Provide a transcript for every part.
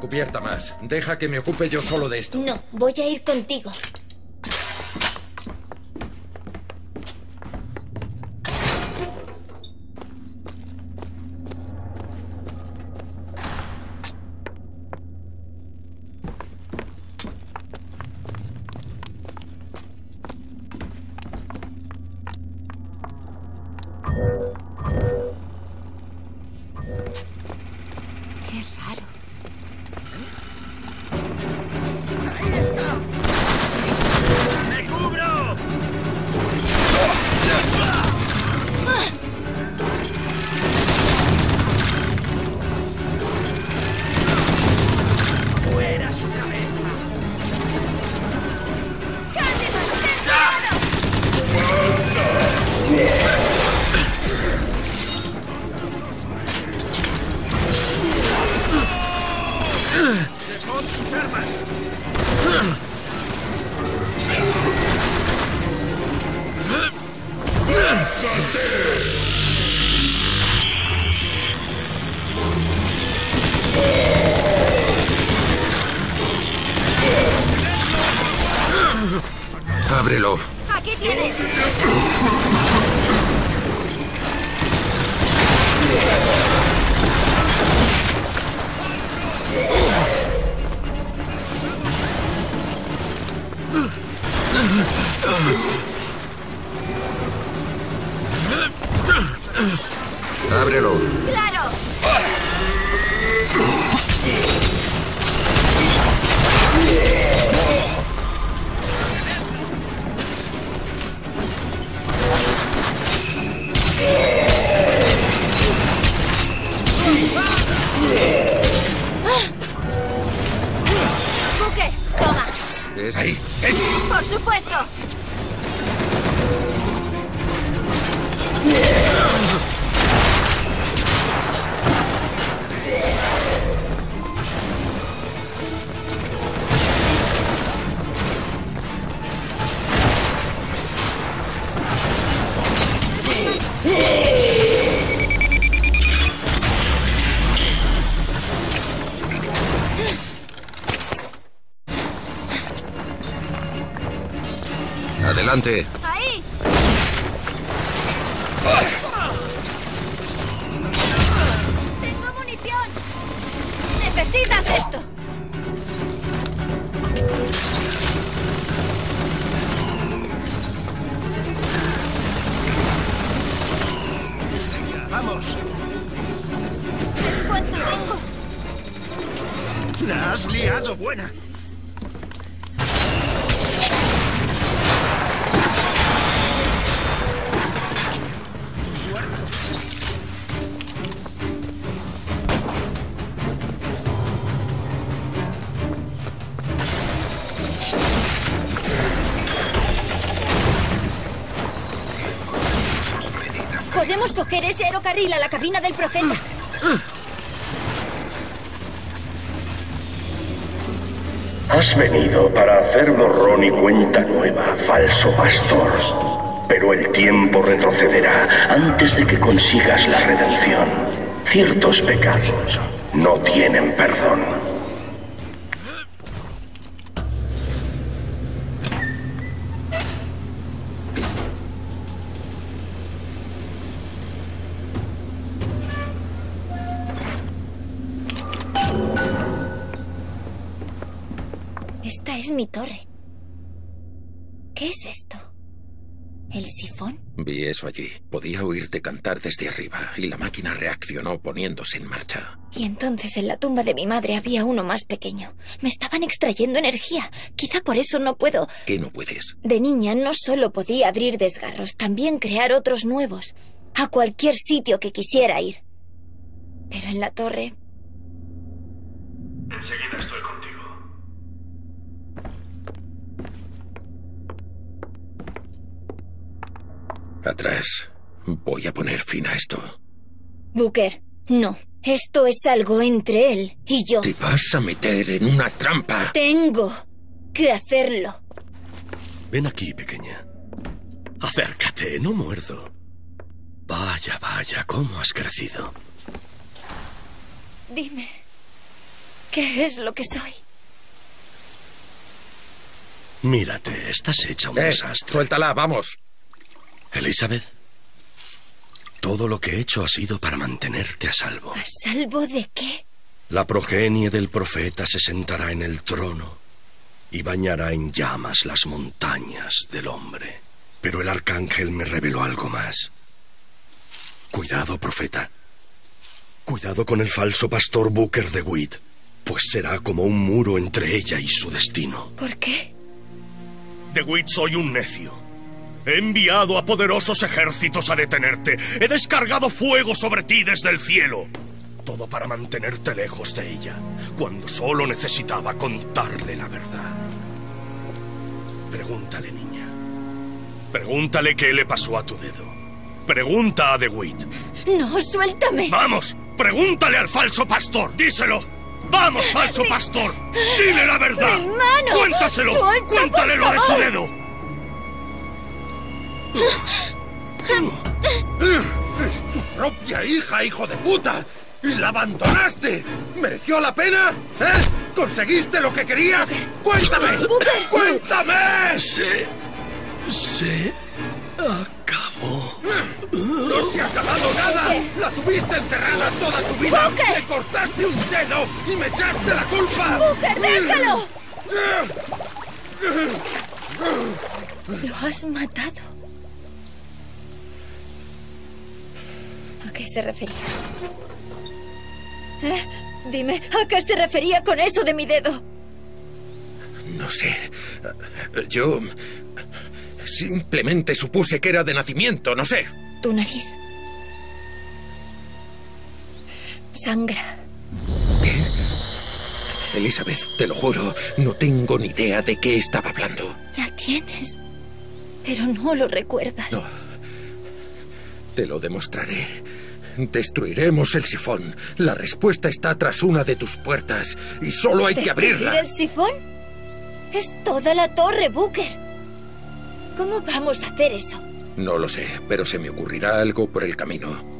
Cubierta más. Deja que me ocupe yo solo de esto. No, voy a ir contigo. Liado buena! Podemos coger ese aerocarril a la cabina del profeta. Has venido para hacer borrón y cuenta nueva, falso pastor. Pero el tiempo retrocederá antes de que consigas la redención. Ciertos pecados no tienen perdón. Esta es mi torre. ¿Qué es esto? ¿El sifón? Vi eso allí. Podía oírte cantar desde arriba y la máquina reaccionó poniéndose en marcha. Y entonces en la tumba de mi madre había uno más pequeño. Me estaban extrayendo energía. Quizá por eso no puedo. ¿Qué no puedes? De niña no solo podía abrir desgarros, también crear otros nuevos. A cualquier sitio que quisiera ir. Pero en la torre Enseguida estoy Atrás. Voy a poner fin a esto. Booker, no. Esto es algo entre él y yo. Te vas a meter en una trampa. Tengo que hacerlo. Ven aquí, pequeña. Acércate, no muerdo. Vaya, vaya, cómo has crecido. Dime, ¿Qué es lo que soy? Mírate, estás hecha un Eh, desastre. suéltala, vamos. Elizabeth, todo lo que he hecho ha sido para mantenerte a salvo. ¿A salvo de qué? La progenie del profeta se sentará en el trono y bañará en llamas las montañas del hombre. Pero el arcángel me reveló algo más. Cuidado, profeta. Cuidado con el falso pastor Booker de Witt, pues será como un muro entre ella y su destino. ¿Por qué? De Witt soy un necio. He enviado a poderosos ejércitos a detenerte. He descargado fuego sobre ti desde el cielo. Todo para mantenerte lejos de ella, cuando solo necesitaba contarle la verdad. Pregúntale, niña. Pregúntale qué le pasó a tu dedo. Pregunta a De Witt. No, suéltame. Vamos, pregúntale al falso pastor. Díselo. Vamos, falso pastor. Dile la verdad. ¡Mi mano! Cuéntaselo. ¡Suelta, Cuéntale lo de su dedo. Es tu propia hija, hijo de puta. Y la abandonaste. ¿Mereció la pena? ¿Eh? ¿Conseguiste lo que querías? ¡Cuéntame! ¡Cuéntame! Se. Se. acabó. ¡No se ha acabado nada! ¡La tuviste encerrada toda su vida! Booker. ¡Le cortaste un dedo y me echaste la culpa! ¡Booker, déjalo! Lo has matado. Qué se refería? ¿Eh? Dime, ¿a qué se refería con eso de mi dedo? No sé. Yo... Simplemente supuse que era de nacimiento, no sé. Tu nariz. Sangra. Elizabeth, te lo juro, no tengo ni idea de qué estaba hablando. La tienes, pero no lo recuerdas. No. Te lo demostraré. Destruiremos el sifón. La respuesta está tras una de tus puertas y solo hay que ¿Destruir abrirla. el sifón? Es toda la torre, Booker. ¿Cómo vamos a hacer eso? No lo sé, pero se me ocurrirá algo por el camino.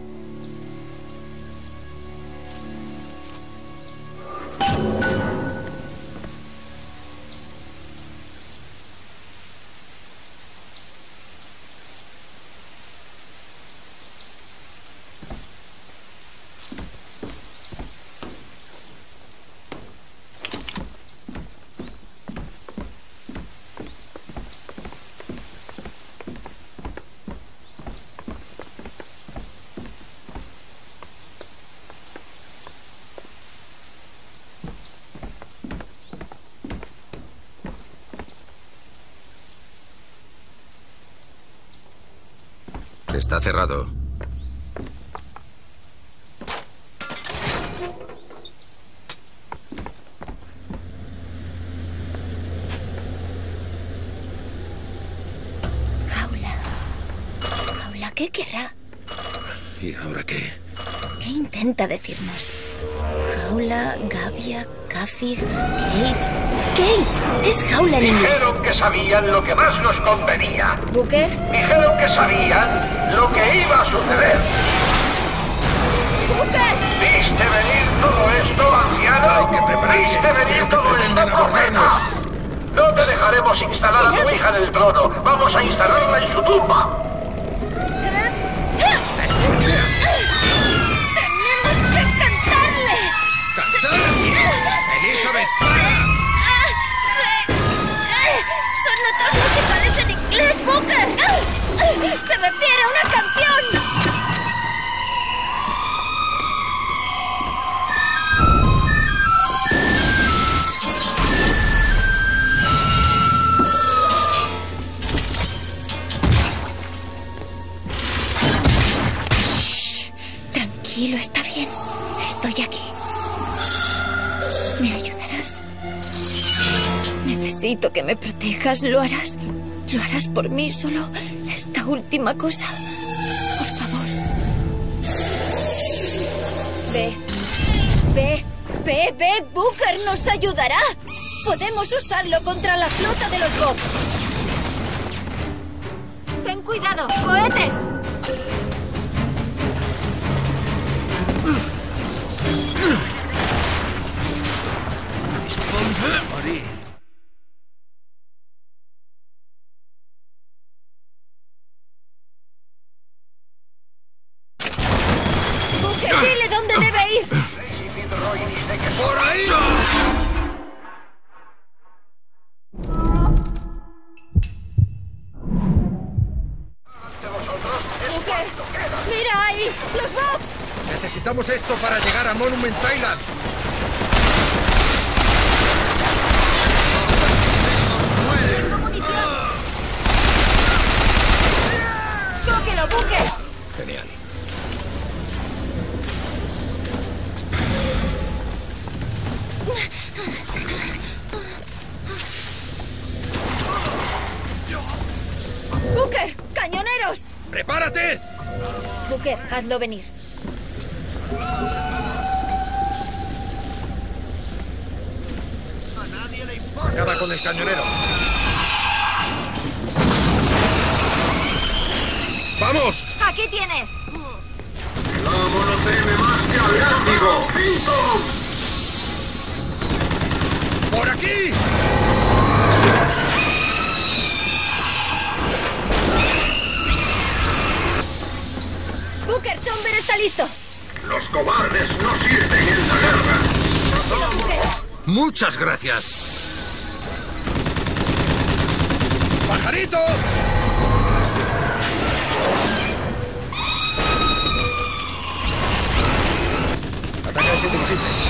Cerrado. Jaula. Jaula, ¿qué querrá? ¿Y ahora qué? ¿Qué intenta decirnos? Jaula, Gavia, Kafir, Cage. ¡Cage! Es jaula en inglés. Dijeron que sabían lo que más nos convenía. ¿Booker? Dijeron que sabían lo que iba a suceder. ¿Viste venir todo esto, anciano? Hay que prepararse. ¿Viste venir todo esto, profeta? No te dejaremos instalar a tu hija en el trono. Vamos a instalarla en su tumba. ¡Tenemos que cantarle! ¡Elizabeth! ¡Son notas musicales en inglés, Booker! ¡Se refiere a una canción! Tranquilo, está bien. Estoy aquí. ¿Me ayudarás? Necesito que me protejas. ¿Lo harás? ¿Lo harás por mí solo última cosa? Por favor. Ve. Ve. Ve, ve. Booker nos ayudará. Podemos usarlo contra la flota de los Vox. Ten cuidado. Cohetes. ¡Mira ahí! ¡Los Vox! Necesitamos esto para llegar a Monument Island. ¡Cógelo, Booker! Hazlo venir. A nadie le importa. Acaba con el cañonero. ¡Vamos! ¡Aquí tienes! Teme más que al látigo. ¡Por aquí! ¡Booker, Somber está listo! Los cobardes no sirven en la guerra. ¡Cógelo, Booker! Muchas gracias. ¡Pajarito! Ataca ese dirigible.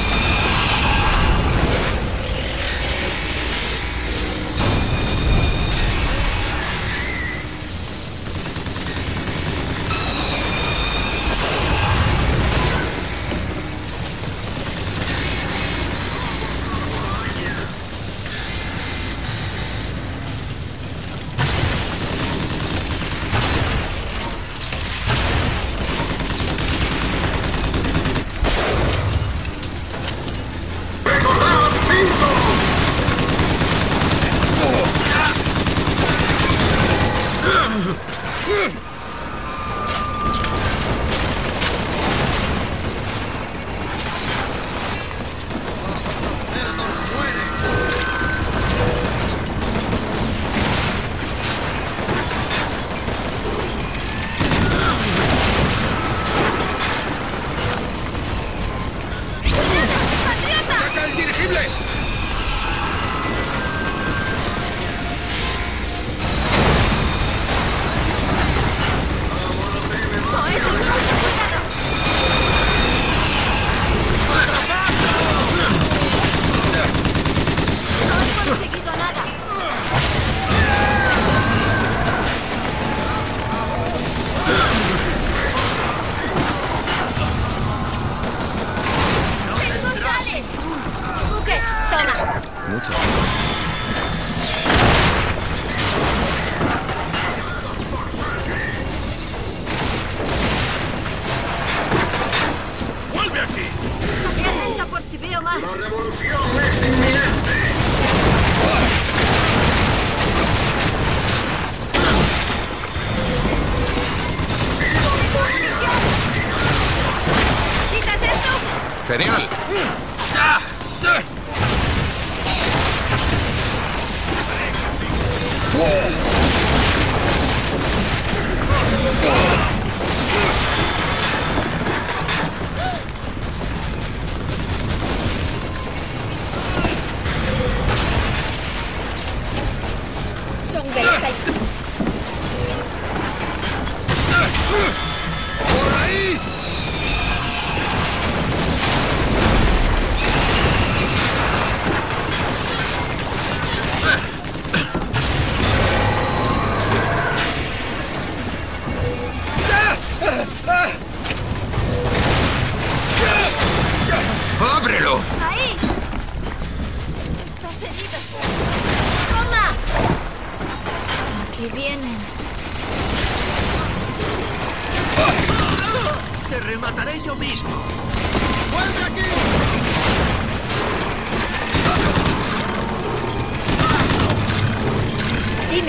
¡Genial!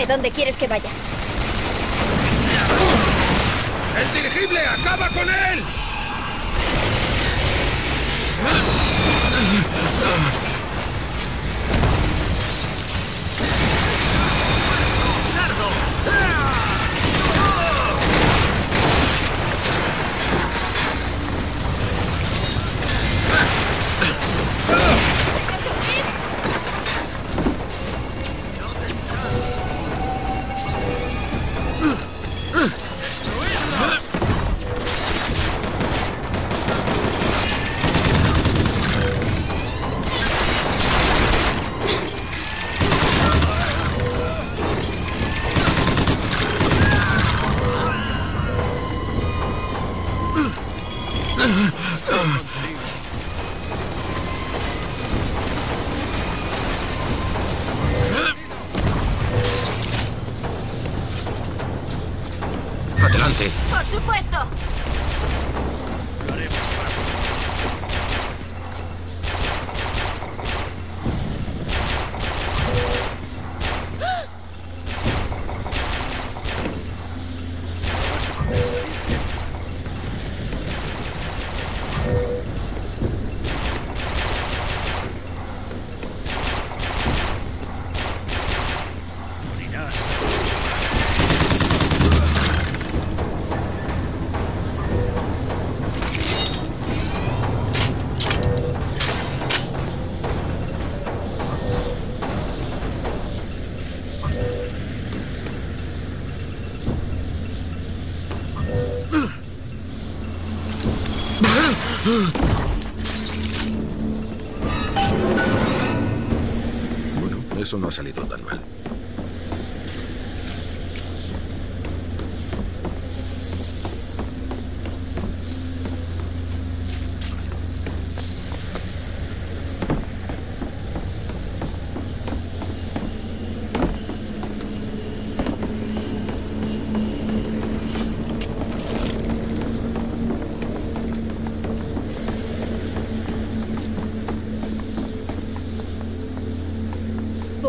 Dónde quieres que vaya. ¡El dirigible! ¡Acaba con él! ¡Por supuesto! No ha salido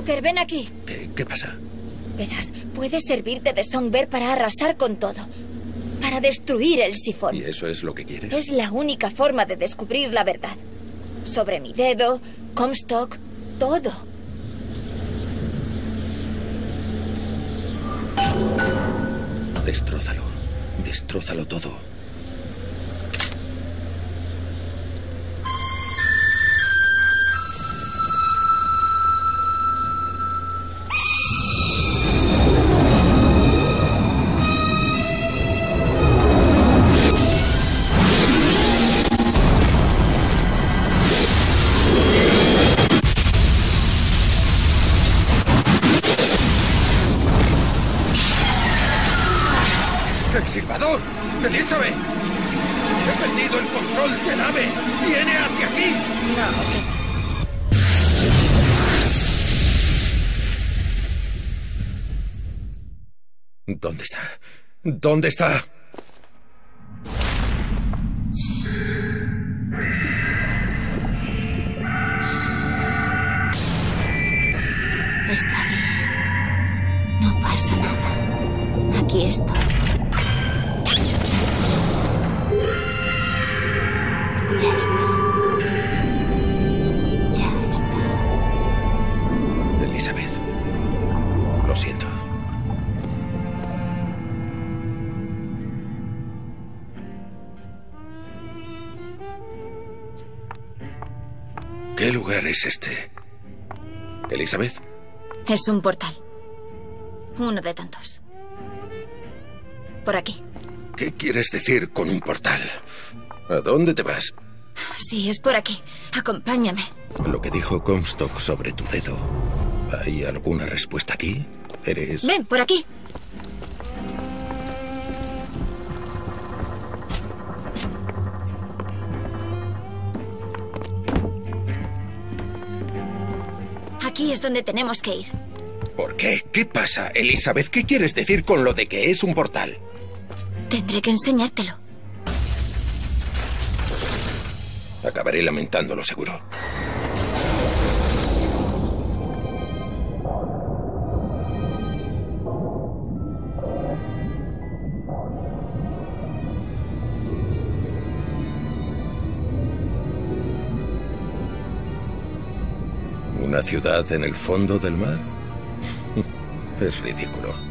Booker, ven aquí. ¿Qué, qué pasa? Verás, puedes servirte de Songbird para arrasar con todo. Para destruir el sifón. ¿Y eso es lo que quieres? Es la única forma de descubrir la verdad. Sobre mi dedo, Comstock, todo. Destrózalo. Destrózalo todo. ¡Exsilvador! ¡Elizabeth! ¡He perdido el control de nave! ¡Viene hacia aquí! ¿Dónde está? ¿Dónde está? Está bien. No pasa nada. Aquí estoy. Ya está. Ya está. Elizabeth. Lo siento. ¿Qué lugar es este? Elizabeth. Es un portal. Uno de tantos. Por aquí. ¿Qué quieres decir con un portal? ¿A dónde te vas? Sí, es por aquí. Acompáñame. Lo que dijo Comstock sobre tu dedo. ¿Hay alguna respuesta aquí? ¿Eres...? Ven, por aquí. Aquí es donde tenemos que ir. ¿Por qué? ¿Qué pasa, Elizabeth? ¿Qué quieres decir con lo de que es un portal? Tendré que enseñártelo. Acabaré lamentándolo, seguro. ¿Una ciudad en el fondo del mar? es ridículo.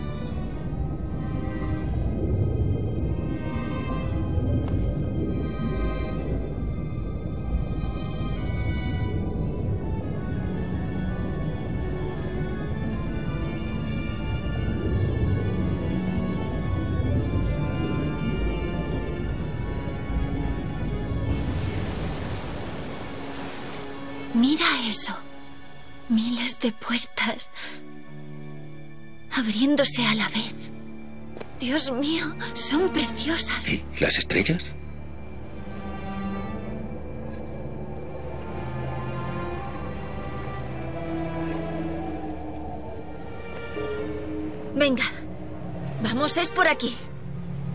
Mira eso. Miles de puertas abriéndose a la vez. Dios mío, son preciosas. ¿Y las estrellas? Venga, vamos, es por aquí.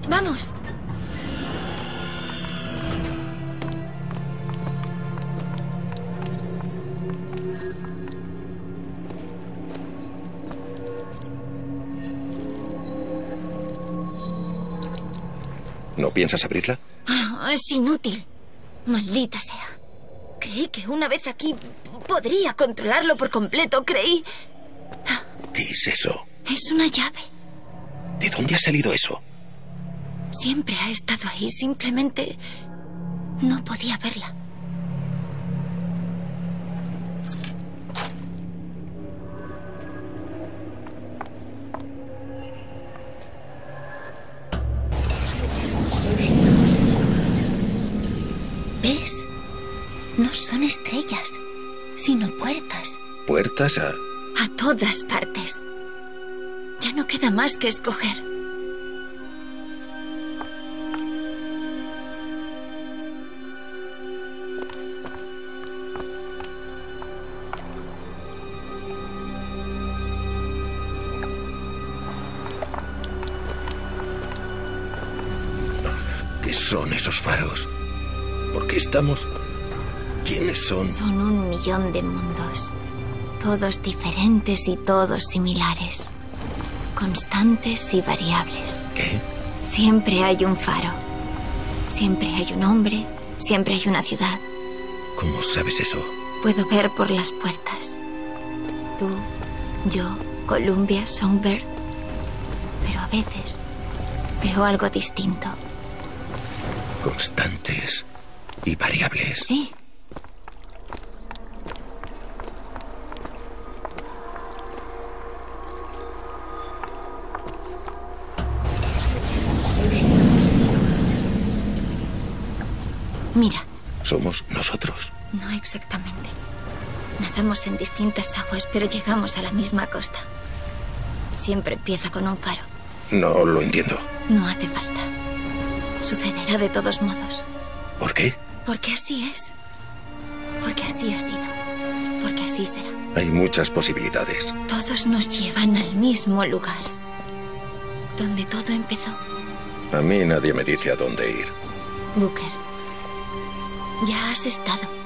Vamos. Piensas abrirla? Ah, es inútil. Maldita sea. Creí que una vez aquí podría controlarlo por completo. Creí... ¿Qué es eso? Es una llave. ¿De dónde ha salido eso? Siempre ha estado ahí. Simplemente... No podía verla. Son estrellas, sino puertas. ¿Puertas a...? A todas partes. Ya no queda más que escoger. ¿Qué son esos faros? ¿Por qué estamos...? ¿Quiénes son? Son un millón de mundos. Todos diferentes y todos similares. Constantes y variables. ¿Qué? Siempre hay un faro. Siempre hay un hombre. Siempre hay una ciudad. ¿Cómo sabes eso? Puedo ver por las puertas. Tú, yo, Columbia, Songbird. Pero a veces veo algo distinto. Constantes y variables. Sí. Mira, Somos nosotros. no exactamente. Nadamos en distintas aguas, pero llegamos a la misma costa. Siempre empieza con un faro. No lo entiendo. No hace falta. Sucederá de todos modos. ¿Por qué? Porque así es. Porque así ha sido. Porque así será. Hay muchas posibilidades. Todos nos llevan al mismo lugar. Donde todo empezó. A mí nadie me dice a dónde ir. Booker. Ya has estado.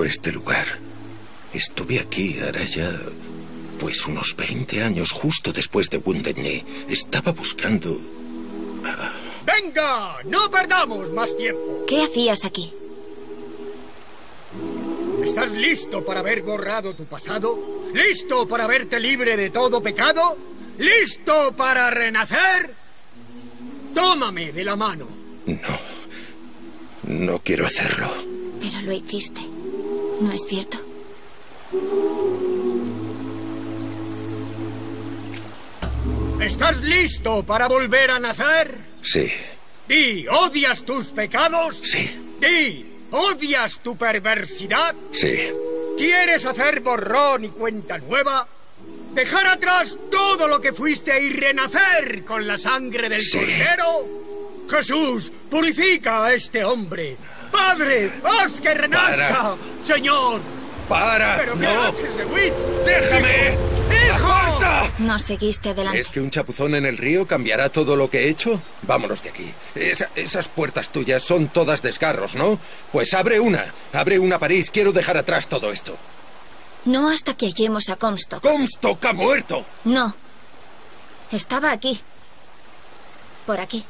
Conozco este lugar. Estuve aquí, hará ya... Pues unos 20 años, justo después de Wounded Knee. Estaba buscando... ¡Venga! ¡No perdamos más tiempo! ¿Qué hacías aquí? ¿Estás listo para haber borrado tu pasado? ¿Listo para verte libre de todo pecado? ¿Listo para renacer? Tómame de la mano. No. No quiero hacerlo. Pero lo hiciste. ¿No es cierto? ¿Estás listo para volver a nacer? Sí, Di, ¿odias tus pecados? sí, Di, ¿odias tu perversidad? sí. ¿Quieres hacer borrón y cuenta nueva? ¿Dejar atrás todo lo que fuiste y renacer con la sangre del Sí. Cordero? Jesús, purifica a este hombre. Padre, haz que renazca. Para. Señor, ¡Para! ¿pero qué ¡No! haces de Witt? ¡Déjame! ¡Hijo! ¡Aparta! No seguiste adelante. ¿Es que un chapuzón en el río cambiará todo lo que he hecho? Vámonos de aquí. Esa- esas puertas tuyas son todas desgarros, ¿no? Pues abre una. Abre una París. Quiero dejar atrás todo esto. No hasta que lleguemos a Comstock. ¡Comstock ha muerto! No. Estaba aquí. Por aquí.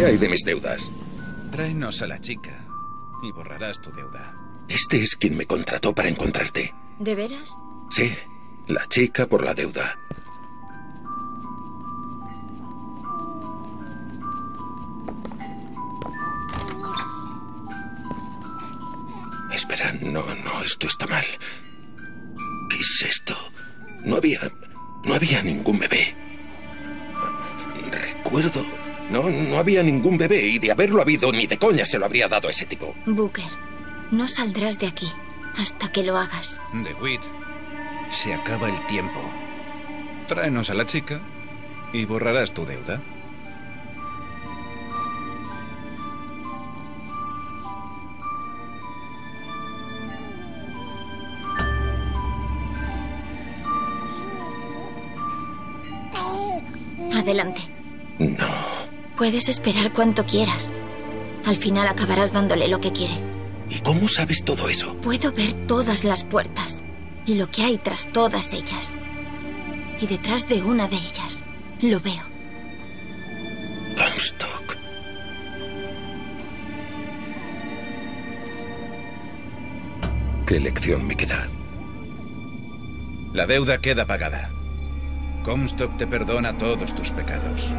¿Qué hay de mis deudas? Tráenos a la chica y borrarás tu deuda. Este es quien me contrató para encontrarte. ¿De veras? Sí, la chica por la deuda. Había ningún bebé y de haberlo habido ni de coña se lo habría dado a ese tipo. Booker, no saldrás de aquí hasta que lo hagas. DeWitt, se acaba el tiempo. Tráenos a la chica y borrarás tu deuda. Adelante. Puedes esperar cuanto quieras. Al final acabarás dándole lo que quiere. ¿Y cómo sabes todo eso? Puedo ver todas las puertas y lo que hay tras todas ellas. Y detrás de una de ellas lo veo. Comstock. ¿Qué lección me queda? La deuda queda pagada. Comstock te perdona todos tus pecados.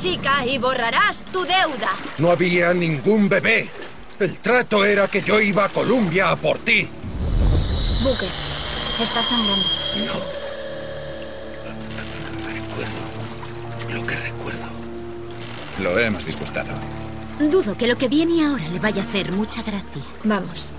Chica y borrarás tu deuda. No había ningún bebé. El trato era que yo iba a Columbia a por ti. Booker, estás sangrando. No. Recuerdo lo que recuerdo. Lo hemos disgustado. Dudo que lo que viene ahora le vaya a hacer mucha gracia. Vamos.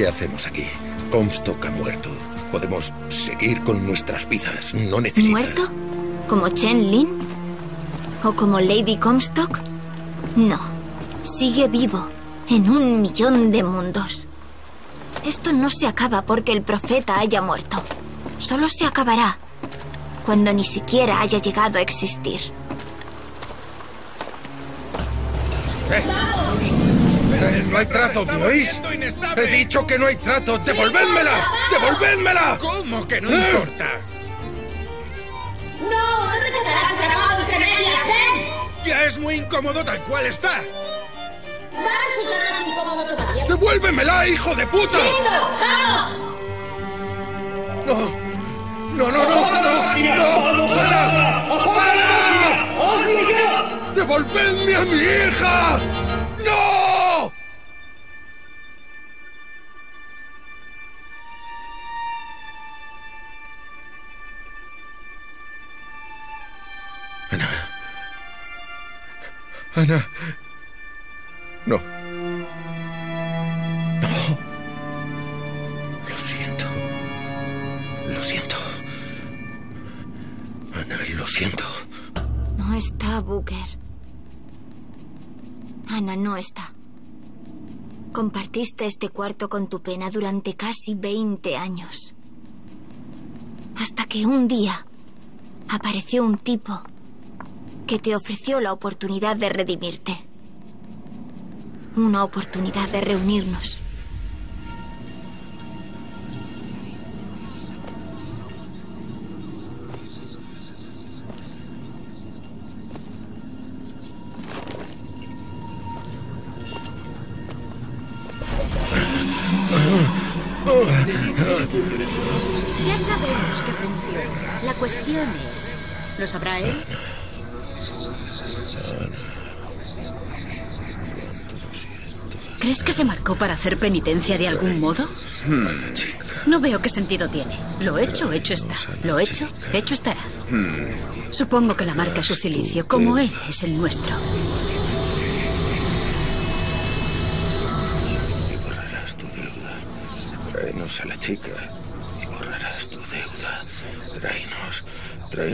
¿Qué hacemos aquí? Comstock ha muerto. Podemos seguir con nuestras vidas. No necesitas... ¿Muerto? ¿Como Chen Lin? ¿O como Lady Comstock? No. Sigue vivo. En un millón de mundos. Esto no se acaba porque el profeta haya muerto. Solo se acabará cuando ni siquiera haya llegado a existir. Hay trato, ¿me oís? He dicho que no hay trato. ¡Devolvédmela! ¡Devolvédmela! ¿Cómo que no Eh. importa? ¡No! ¡No te quedarás atrapado entre medias, ven! Ya es muy incómodo tal cual está. Va a resultar más incómodo todavía. ¡Devuélvemela, hijo de puta! ¡Listo! ¡Vamos! No, no, no, no, no, no, ¡Ana! ¡Ana! ¡Devolvedme a mi hija! ¡No! Ana. No. No. Lo siento. Lo siento. Ana, lo siento. No está, Booker. Ana no está. Compartiste este cuarto con tu pena durante casi 20 años. Hasta que un día apareció un tipo que te ofreció la oportunidad de redimirte. Una oportunidad de reunirnos. Ya sabemos que funciona. La cuestión es, ¿lo sabrá él? ¿Crees que se marcó para hacer penitencia de algún modo? No veo qué sentido tiene. Lo hecho, hecho está. Lo hecho, hecho estará. Supongo que la marca es su cilicio, como él es el nuestro. Y borrarás tu deuda. Tráenos a la chica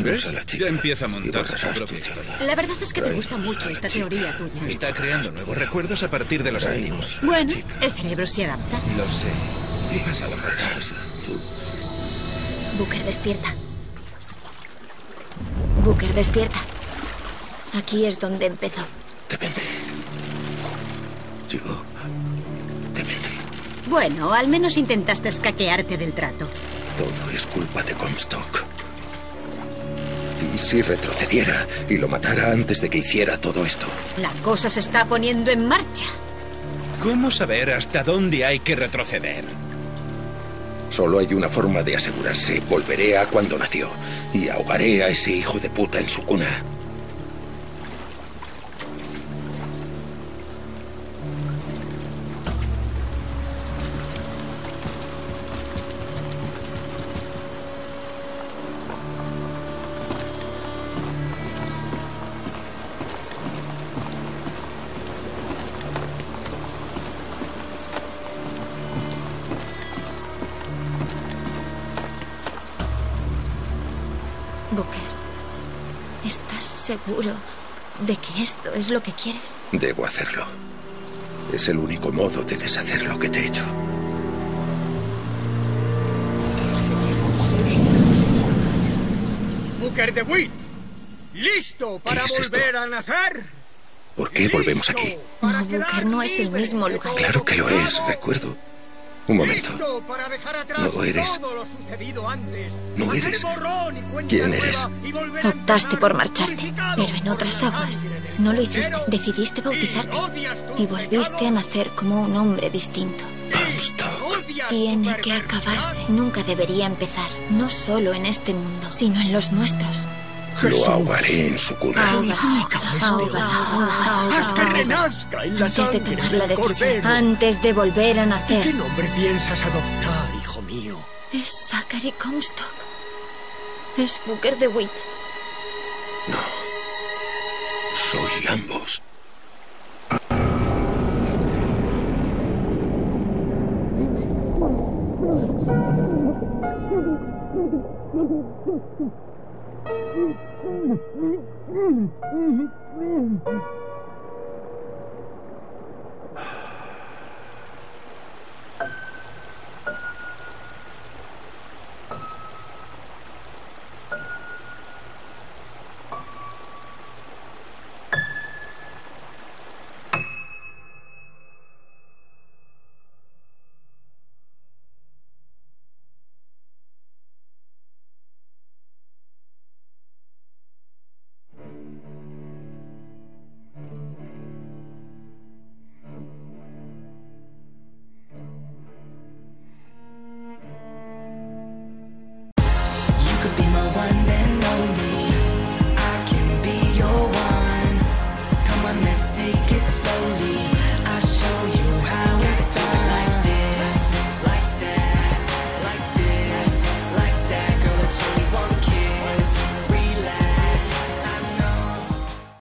¿Ves? a la chica. Ya empieza a montar su propia historia. La verdad es que te gusta mucho esta teoría tuya. Está creando nuevos recuerdos a partir de los antiguos. Bueno, el cerebro se adapta. Lo sé. Y borrarás tu Booker, despierta. Booker, despierta. Aquí es donde empezó. Te mentí. Yo... Te mentí. Bueno, al menos intentaste escaquearte del trato. Todo es culpa de Comstock. ¿Y si retrocediera y lo matara antes de que hiciera todo esto? La cosa se está poniendo en marcha. ¿Cómo saber hasta dónde hay que retroceder? Solo hay una forma de asegurarse. Volveré a cuando nació y ahogaré a ese hijo de puta en su cuna. Seguro de que esto es lo que quieres? Debo hacerlo. Es el único modo de deshacer lo que te he hecho. Booker de Witt, ¿listo para es esto? volver a nacer? ¿Por qué volvemos aquí? No, Booker, no es el mismo lugar. Claro que lo es, recuerdo. Un momento. ¿Listo para dejar atrás No eres. No eres. ¿Quién eres? Optaste por marcharte, pero en otras aguas. No lo hiciste. Decidiste bautizarte. Y volviste a nacer como un hombre distinto. Tiene que acabarse. Nunca debería empezar. No solo en este mundo, sino en los nuestros. Lo ahogaré en su cuna. Haz que renazca en la Antes de tomar la decisión, Cordero. antes de volver a ¿Qué nacer, nombre piensas adoptar, hijo mío? es Zachary Comstock. Es Booker de Witt. No. Soy ambos. Mm-hmm.